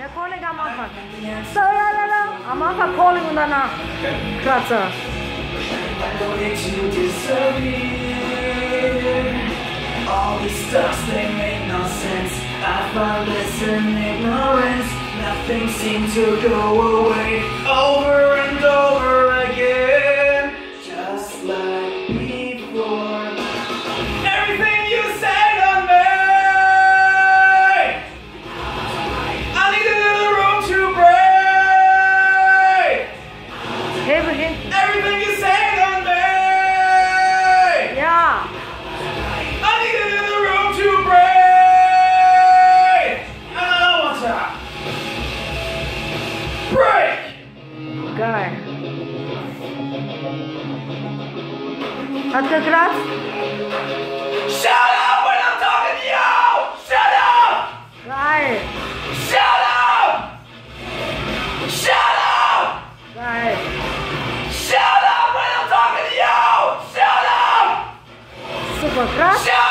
Ne calling am afak. So la la la. Am afak calling unana. Kratza. All these stuffs, they make no sense I found this in ignorance Nothing seemed to go away Over and over again Just like before Everything you said on me Ja. I need a little room to break And I want to break Geil. Hat gekratzt? contrato?